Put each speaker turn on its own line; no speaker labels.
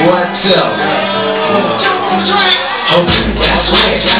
What's up? Open that way.